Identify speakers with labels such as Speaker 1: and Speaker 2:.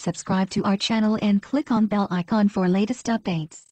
Speaker 1: Subscribe to our channel and click on bell icon for latest updates.